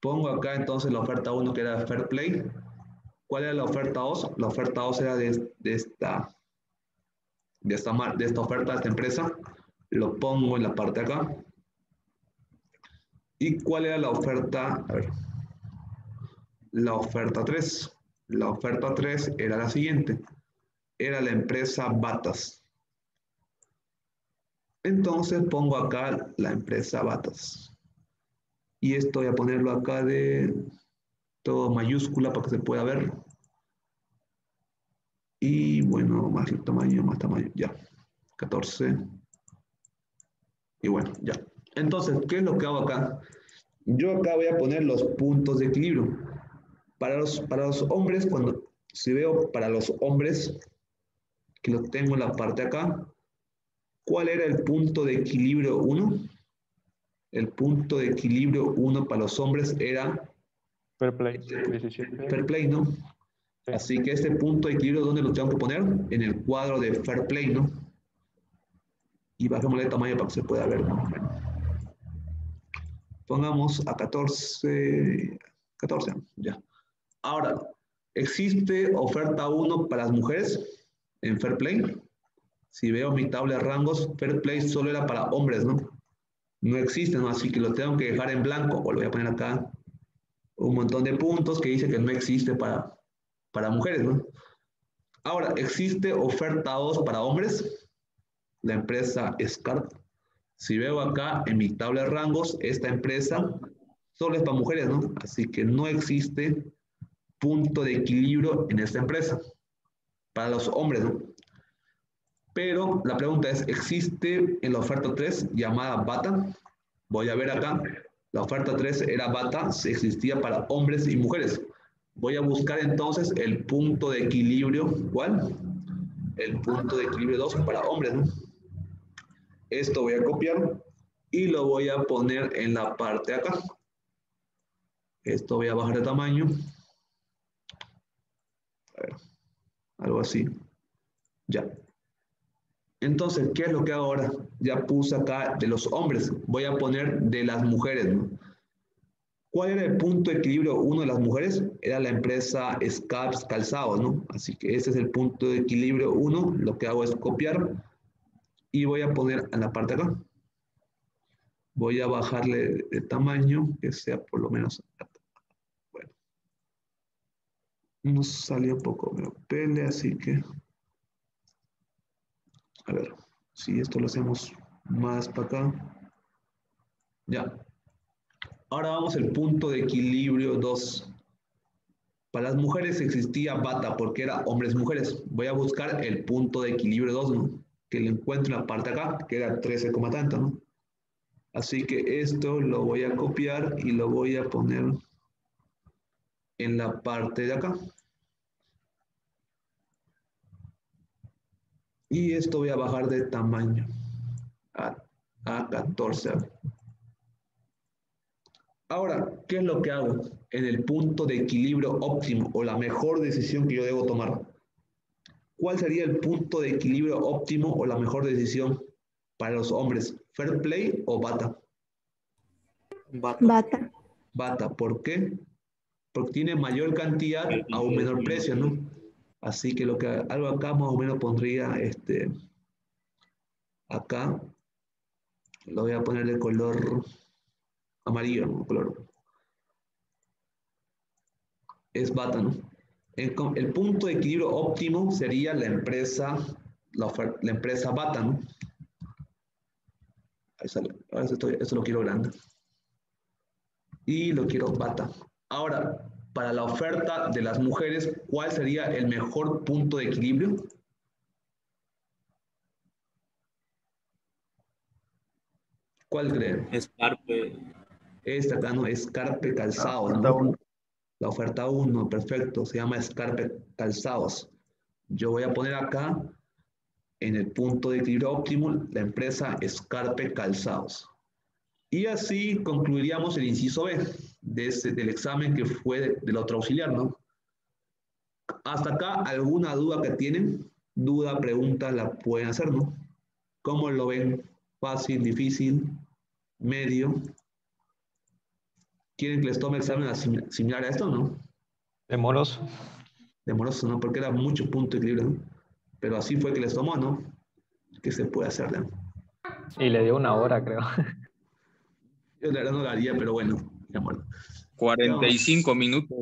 Pongo acá entonces la oferta 1 que era Fair Play. ¿Cuál era la oferta 2? La oferta 2 era de, de, esta, de, esta, de esta oferta, de esta empresa. Lo pongo en la parte de acá. ¿Y cuál era la oferta? A ver. La oferta 3. La oferta 3 era la siguiente. Era la empresa Batas. Entonces pongo acá la empresa Batas. Y esto voy a ponerlo acá de todo mayúscula para que se pueda ver. Y bueno, más tamaño, más tamaño, ya. 14. Y bueno, ya. Entonces, ¿qué es lo que hago acá? Yo acá voy a poner los puntos de equilibrio. Para los, para los hombres, cuando si veo para los hombres, que lo tengo en la parte de acá, ¿cuál era el punto de equilibrio 1? El punto de equilibrio 1 para los hombres era... Fair play. 17. Fair play, ¿no? Sí. Así que este punto de equilibrio, ¿dónde lo tengo que poner? En el cuadro de Fair play, ¿no? Y bajémosle el tamaño para que se pueda ver más o menos. Pongamos a 14, 14, ya. Ahora, ¿existe oferta 1 para las mujeres en Fair Play? Si veo mi tabla de rangos, Fair Play solo era para hombres, ¿no? No existe, ¿no? Así que lo tengo que dejar en blanco, o lo voy a poner acá un montón de puntos que dice que no existe para, para mujeres, ¿no? Ahora, ¿existe oferta 2 para hombres? La empresa SCART. Si veo acá en mi tabla de rangos, esta empresa solo es para mujeres, ¿no? Así que no existe punto de equilibrio en esta empresa para los hombres, ¿no? Pero la pregunta es, ¿existe en la oferta 3 llamada BATA? Voy a ver acá, la oferta 3 era BATA, existía para hombres y mujeres. Voy a buscar entonces el punto de equilibrio, ¿cuál? El punto de equilibrio 2 para hombres. Esto voy a copiar y lo voy a poner en la parte de acá. Esto voy a bajar de tamaño. A ver, algo así. Ya. Entonces, ¿qué es lo que hago ahora? Ya puse acá de los hombres. Voy a poner de las mujeres. ¿no? ¿Cuál era el punto de equilibrio uno de las mujeres? Era la empresa Scaps Calzados, ¿no? Así que ese es el punto de equilibrio uno. Lo que hago es copiar y voy a poner en la parte de acá. Voy a bajarle el tamaño, que sea por lo menos. Bueno. Nos salió un poco me pele, así que. A ver, Si esto lo hacemos más para acá. Ya. Ahora vamos al punto de equilibrio 2. Para las mujeres existía bata porque era hombres-mujeres. Voy a buscar el punto de equilibrio 2, ¿no? Que lo encuentro en la parte acá, que era 13, tanto, ¿no? Así que esto lo voy a copiar y lo voy a poner en la parte de acá. Y esto voy a bajar de tamaño a, a 14. Ahora, ¿qué es lo que hago en el punto de equilibrio óptimo o la mejor decisión que yo debo tomar? ¿Cuál sería el punto de equilibrio óptimo o la mejor decisión para los hombres? ¿Fair play o bata? Bata. Bata. Bata, ¿por qué? Porque tiene mayor cantidad a un menor precio, ¿no? Así que lo que algo acá más o menos pondría este acá lo voy a poner de color amarillo, color es bata, ¿no? El, el, punto de equilibrio óptimo sería la empresa la, la empresa bata, ¿no? Ahí sale. Ahora esto, esto lo quiero grande. Y lo quiero bata. Ahora, para la oferta de las mujeres, ¿cuál sería el mejor punto de equilibrio? ¿Cuál creen? Escarpe. Esta acá, ¿no? Escarpe calzados, La ¿no? oferta uno. La oferta 1, perfecto. Se llama Escarpe calzados. Yo voy a poner acá, en el punto de equilibrio óptimo, la empresa Escarpe calzados. Y así concluiríamos el inciso B de ese, del examen que fue de- del otro auxiliar, ¿no? Hasta acá, ¿alguna duda que tienen? Duda, pregunta, la pueden hacer, ¿no? ¿Cómo lo ven? ¿Fácil, difícil, medio? ¿Quieren que les tome examen similar a esto, no? Demoroso. Demoroso, ¿no? Porque era mucho punto de equilibrio, ¿no? Pero así fue que les tomó, ¿no? ¿Qué se puede hacer, no? Y le dio una hora, creo. Yo la verdad no lo haría, pero bueno, ya bueno. 45 minutos.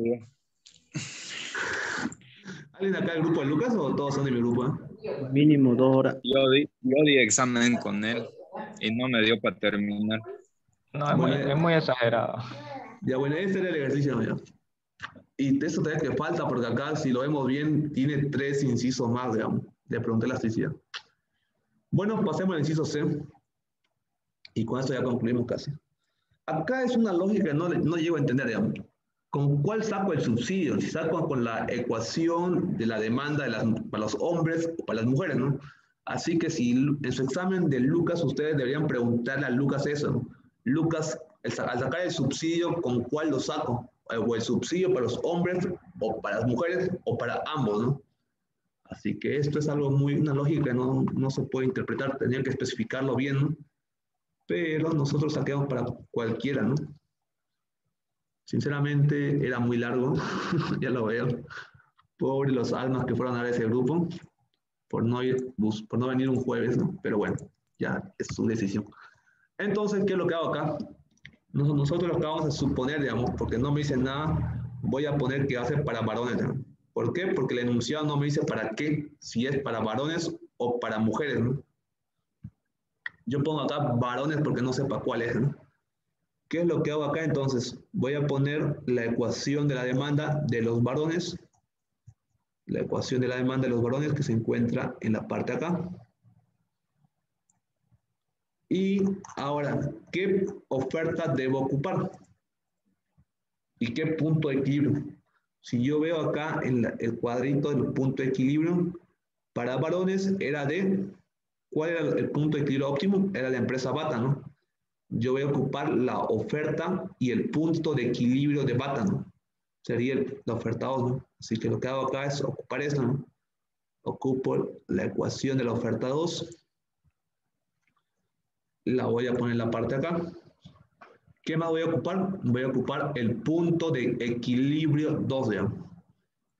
¿Alguien acá del grupo de Lucas o todos son de mi grupo? eh? Mínimo dos horas. Yo di, yo di examen con él y no me dio para terminar. No, es muy, Bueno. es muy exagerado. Ya bueno, ese era el ejercicio, ¿no? ya. Y eso todavía que falta, porque acá, si lo vemos bien, tiene tres incisos más, digamos. Le pregunté elasticidad. Bueno, pasemos al inciso C. Y con esto ya concluimos casi. Acá es una lógica que no, no llego a entender. ¿Con cuál saco el subsidio? Si saco con la ecuación de la demanda para los hombres o para las mujeres, ¿no? Así que si en su examen de Lucas ustedes deberían preguntarle a Lucas eso. Lucas, al sacar el subsidio, ¿con cuál lo saco? Eh, O el subsidio para los hombres o para las mujeres o para ambos, ¿no? Así que esto es algo muy, una lógica no, no se puede interpretar, tendría que especificarlo bien. Pero nosotros saquemos para cualquiera, ¿no? Sinceramente era muy largo, (laughs) ya lo veo. Pobre los almas que fueron a ese grupo por no, ir, por no venir un jueves, ¿no? Pero bueno, ya es su decisión. Entonces, ¿qué es lo que hago acá? Nos- Nosotros lo que vamos a suponer, digamos, porque no me dice nada, voy a poner que va a ser para varones. ¿no? ¿Por qué? Porque el enunciado no me dice para qué, si es para varones o para mujeres. ¿no? Yo pongo acá varones porque no sé para cuál es. ¿no? ¿Qué es lo que hago acá entonces? Voy a poner la ecuación de la demanda de los varones, la ecuación de la demanda de los varones que se encuentra en la parte acá. Y ahora, ¿qué oferta debo ocupar? ¿Y qué punto de equilibrio? Si yo veo acá en el cuadrito del punto de equilibrio, para varones era de, ¿cuál era el punto de equilibrio óptimo? Era la empresa Bata, ¿no? Yo voy a ocupar la oferta y el punto de equilibrio de Bata, ¿no? Sería el- la oferta 2, ¿no? Así que lo que hago acá es ocupar esto, ¿no? Ocupo la ecuación de la oferta 2 la voy a poner en la parte acá. ¿Qué más voy a ocupar? Voy a ocupar el punto de equilibrio 2, digamos,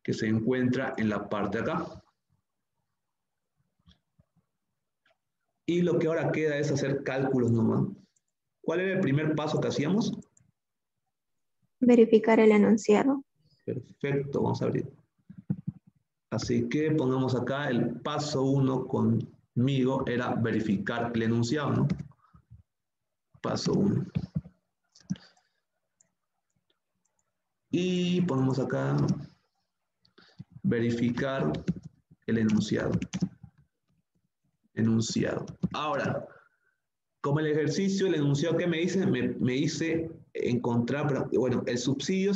que se encuentra en la parte acá. Y lo que ahora queda es hacer cálculos nomás. ¿Cuál era el primer paso que hacíamos? Verificar el enunciado. Perfecto, vamos a abrir. Así que pongamos acá el paso 1 con conmigo era verificar el enunciado, ¿no? Paso 1. Y ponemos acá verificar el enunciado. Enunciado. Ahora, como el ejercicio, el enunciado que me dice, me, me dice encontrar, bueno, el subsidio,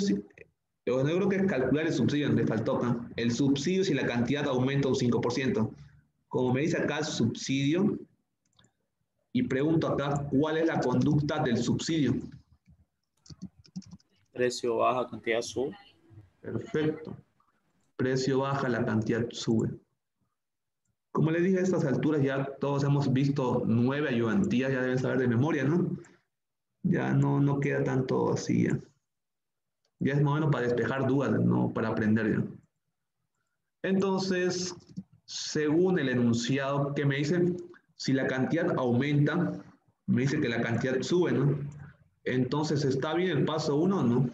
yo creo que es calcular el subsidio, le faltó acá. El subsidio si la cantidad aumenta un 5%. Como me dice acá subsidio, y pregunto acá, ¿cuál es la conducta del subsidio? Precio baja, cantidad sube. Perfecto. Precio baja, la cantidad sube. Como les dije, a estas alturas ya todos hemos visto nueve ayudantías, ya deben saber de memoria, ¿no? Ya no, no queda tanto así ya. Ya es más o menos para despejar dudas, no para aprender ya. Entonces, según el enunciado que me dice, si la cantidad aumenta, me dice que la cantidad sube, ¿no? Entonces, ¿está bien el paso uno o no?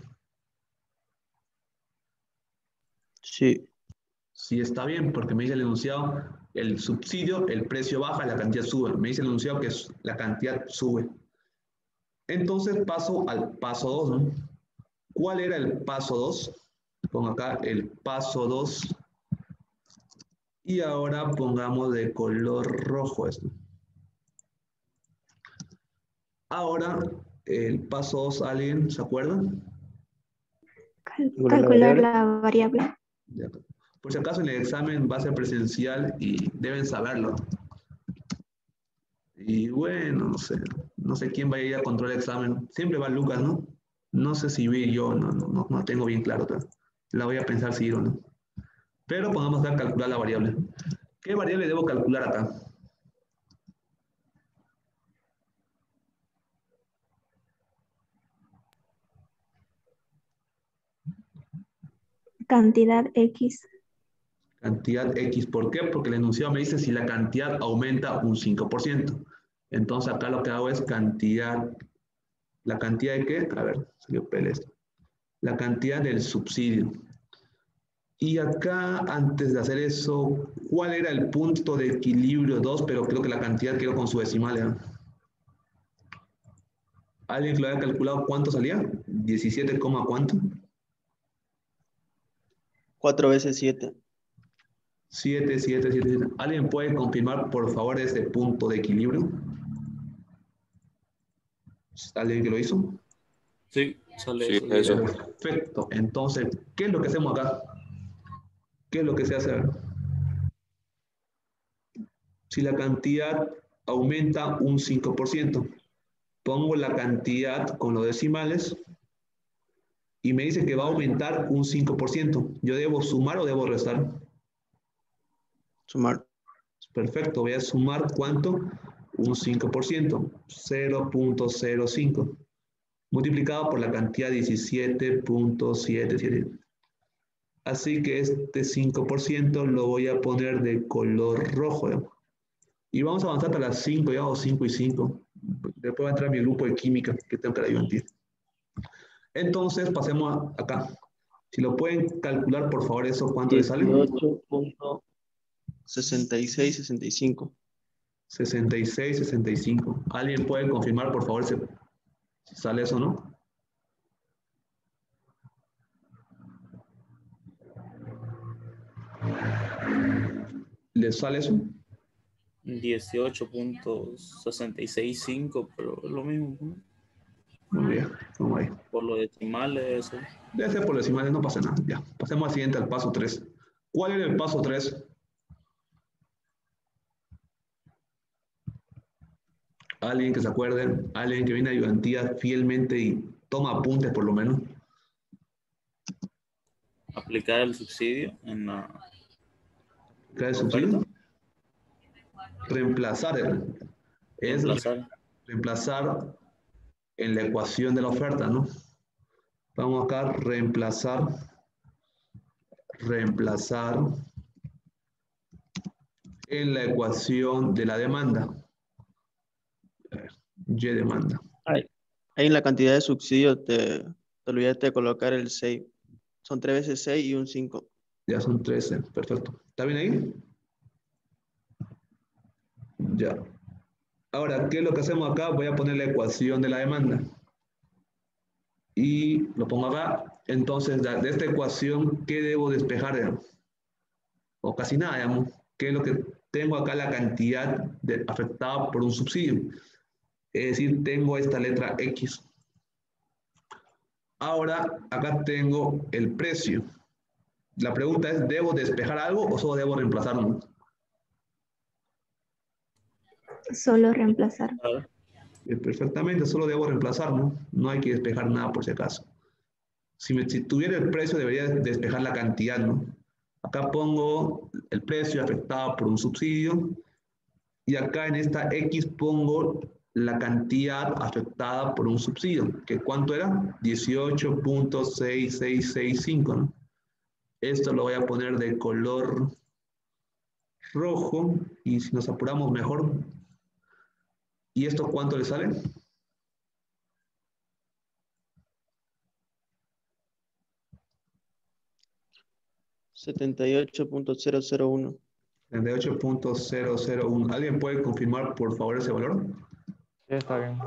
Sí. Sí está bien, porque me dice el enunciado, el subsidio, el precio baja, la cantidad sube. Me dice el enunciado que la cantidad sube. Entonces paso al paso 2, ¿no? ¿Cuál era el paso 2? Pongo acá el paso 2. Y ahora pongamos de color rojo esto. Ahora, el paso 2, ¿alguien se acuerda? Cal- Calcular la variable. Por si acaso el examen va a ser presencial y deben saberlo. Y bueno, no sé, no sé quién va a ir a controlar el examen. Siempre va Lucas, ¿no? No sé si vi yo, no, no, no, tengo bien claro. La voy a pensar si ir o no. Pero pongamos a calcular la variable. ¿Qué variable debo calcular acá? Cantidad X. Cantidad X. ¿Por qué? Porque el enunciado me dice si la cantidad aumenta un 5%. Entonces acá lo que hago es cantidad. ¿La cantidad de qué? A ver, salió esto. La cantidad del subsidio. Y acá, antes de hacer eso, ¿cuál era el punto de equilibrio 2? Pero creo que la cantidad quiero con su decimal. ¿eh? ¿Alguien lo haya calculado cuánto salía? 17, coma ¿cuánto? 4 veces 7. 7, 7, 7, 7. ¿Alguien puede confirmar, por favor, ese punto de equilibrio? ¿Alguien que lo hizo? Sí, sale Sí, eso. eso. Perfecto. Entonces, ¿qué es lo que hacemos acá? ¿Qué es lo que se hace? Si la cantidad aumenta un 5%, pongo la cantidad con los decimales y me dice que va a aumentar un 5%. ¿Yo debo sumar o debo restar? Sumar. Perfecto, voy a sumar cuánto? Un 5%, 0.05, multiplicado por la cantidad 17.77. Así que este 5% lo voy a poner de color rojo. ¿eh? Y vamos a avanzar hasta las 5, ya o 5 y 5. Después va a entrar mi grupo de química que tengo que la ayudantir. Entonces, pasemos a- acá. Si lo pueden calcular, por favor, eso, ¿cuánto le sale? 18.66, 65. 66, 65. ¿Alguien puede confirmar, por favor, si sale eso o no? ¿Le sale eso? 18.665, pero es lo mismo, ¿no? Muy bien, vamos ahí. por los decimales. eso. Debe ser por decimales, no pasa nada. Ya, pasemos al siguiente, al paso 3. ¿Cuál era el paso 3? Alguien que se acuerde, alguien que viene a ayudantía fielmente y toma apuntes por lo menos. Aplicar el subsidio en la ¿Qué es subsidio? Reemplazar. el- es reemplazar. reemplazar en la ecuación de la oferta, ¿no? Vamos acá, reemplazar, reemplazar en la ecuación de la demanda. Y demanda. Ahí en la cantidad de subsidio te, te olvidaste de colocar el 6. Son 3 veces 6 y un 5. Ya son 13, perfecto. ¿Está bien ahí? Ya. Ahora, ¿qué es lo que hacemos acá? Voy a poner la ecuación de la demanda. Y lo pongo acá. Entonces, de de esta ecuación, ¿qué debo despejar? digamos? O casi nada, digamos. ¿Qué es lo que tengo acá? La cantidad de, afectada por un subsidio. Es decir, tengo esta letra X. Ahora, acá tengo el precio. La pregunta es, ¿debo despejar algo o solo debo reemplazarlo? Solo reemplazar. Eh, Perfectamente, solo debo reemplazar, ¿no? No hay que despejar nada por si acaso. Si, me, si tuviera el precio, debería despejar la cantidad, ¿no? Acá pongo el precio afectado por un subsidio y acá en esta X pongo la cantidad afectada por un subsidio, que ¿cuánto era? 18.6665, ¿no? Esto lo voy a poner de color rojo y si nos apuramos mejor. ¿Y esto cuánto le sale? setenta y ocho punto cero cero uno. 38.001. ¿Alguien puede confirmar, por favor, ese valor? Está bien.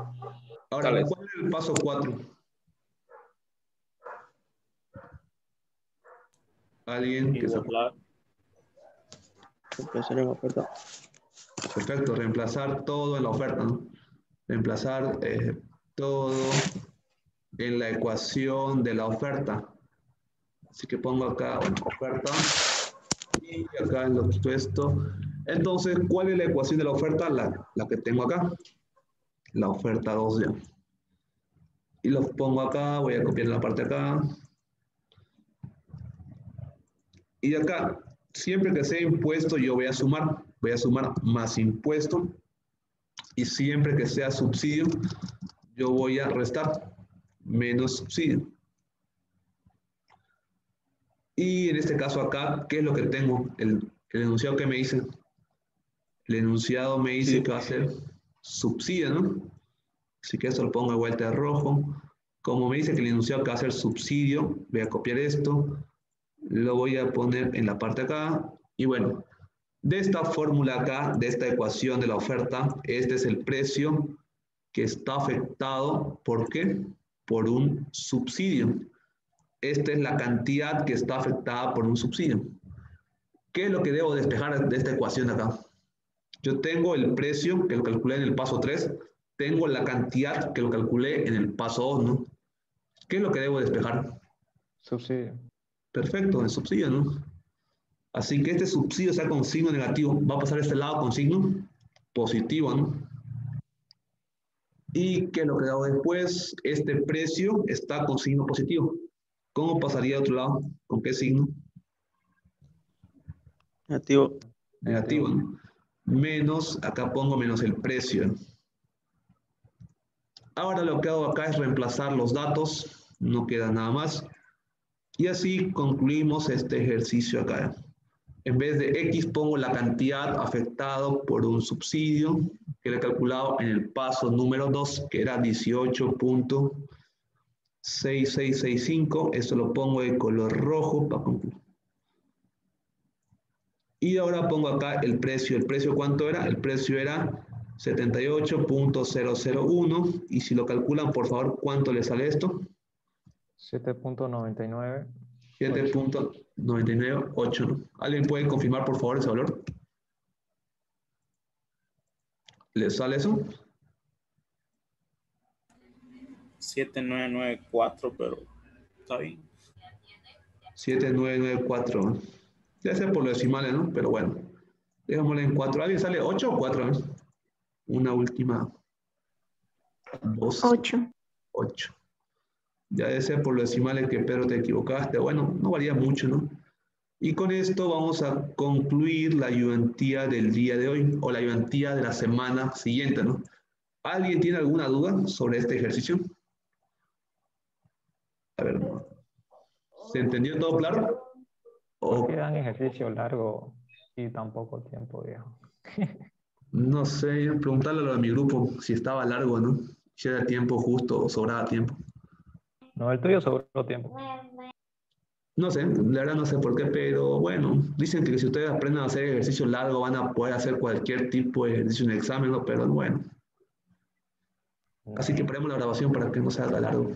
Ahora. ¿cuál es el paso 4? Alguien que se... Reemplazar en oferta. Perfecto, reemplazar todo en la oferta, ¿no? Reemplazar eh, todo en la ecuación de la oferta. Así que pongo acá bueno, oferta y acá lo quito esto. Entonces, ¿cuál es la ecuación de la oferta? La, la que tengo acá. La oferta 2 ya. Y lo pongo acá, voy a copiar la parte acá. Y acá, siempre que sea impuesto, yo voy a sumar. Voy a sumar más impuesto. Y siempre que sea subsidio, yo voy a restar menos subsidio. Y en este caso acá, ¿qué es lo que tengo? El, el enunciado que me dice. El enunciado me dice Sí. que va a ser subsidio. Así que eso lo pongo de vuelta de rojo. Como me dice que el enunciado que va a ser subsidio, voy a copiar esto, lo voy a poner en la parte acá. Y bueno, de esta fórmula acá, de esta ecuación de la oferta, este es el precio que está afectado, ¿por qué? Por un subsidio. Esta es la cantidad que está afectada por un subsidio. ¿Qué es lo que debo despejar de esta ecuación de acá? Yo tengo el precio que lo calculé en el paso 3, tengo la cantidad que lo calculé en el paso 2, ¿no? ¿Qué es lo que debo despejar? Subsidio. Perfecto, el subsidio, ¿no? Así que este subsidio sea con signo negativo, va a pasar a este lado con signo positivo, ¿no? Y que lo que hago después, este precio está con signo positivo. ¿Cómo pasaría a otro lado? ¿Con qué signo? Negativo. Negativo, ¿no? Menos, acá pongo menos el precio. Ahora lo que hago acá es reemplazar los datos, no queda nada más. Y así concluimos este ejercicio acá. En vez de X pongo la cantidad afectado por un subsidio que he calculado en el paso número 2, que era 18.6665. Esto lo pongo de color rojo para concluir. Y ahora pongo acá el precio. ¿El precio cuánto era? El precio era 78.001. Y si lo calculan, por favor, ¿cuánto le sale esto? 7.99. 7.998. ¿no? ¿Alguien puede confirmar, por favor, ese valor? ¿Le sale eso? 7994, pero está bien. 7994. Ya sea por los decimales, ¿no? Pero bueno. Dejémosle en 4. ¿Alguien sale 8 o 4? Una última. Dos. 8. 8. Ya debe ser por los decimales que Pedro te equivocaste. Bueno, no varía mucho, ¿no? Y con esto vamos a concluir la ayudantía del día de hoy o la ayudantía de la semana siguiente, ¿no? ¿Alguien tiene alguna duda sobre este ejercicio? A ver, ¿se entendió todo claro? ¿Por O, dan ejercicio largo y tan poco tiempo, viejo? (laughs) no sé, preguntarle a mi grupo si estaba largo, ¿no? Si era tiempo justo o sobraba tiempo. No, el tuyo sobró tiempo. No sé, la verdad no sé por qué, pero bueno, dicen que si ustedes aprenden a hacer ejercicio largo van a poder hacer cualquier tipo de ejercicio en el examen, ¿no? pero bueno. Así que paremos la grabación para que no se haga largo.